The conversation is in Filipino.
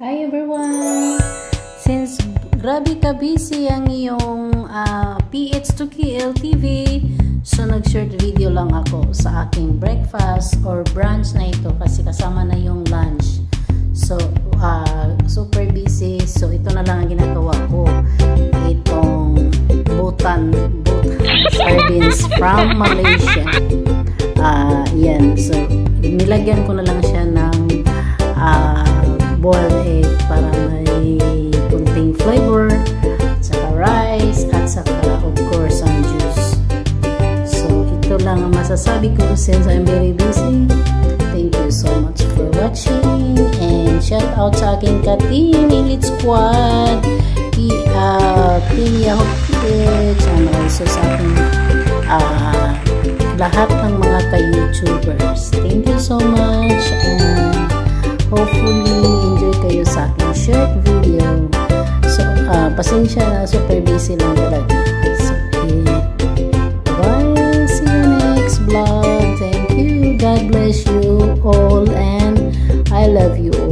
Hi everyone! Since grabe ka busy ang iyong uh, PH2KL TV, so nag-short video lang ako sa aking breakfast or brunch na ito kasi kasama na yung lunch. So, uh, super busy. So, ito na lang ang ginagawa ko. Itong butan, butan sardines from Malaysia. Uh, yan. So, nilagyan ko na lang siya masasabi ko since I'm very busy. Thank you so much for watching and shout out sa aking ka-team Elite Squad, uh, Team Yahoo PH, and also sa aking uh, lahat ng mga ka-YouTubers. Thank you so much and hopefully enjoy kayo sa aking short video. So, uh, pasensya na super busy lang talaga. you all and I love you all.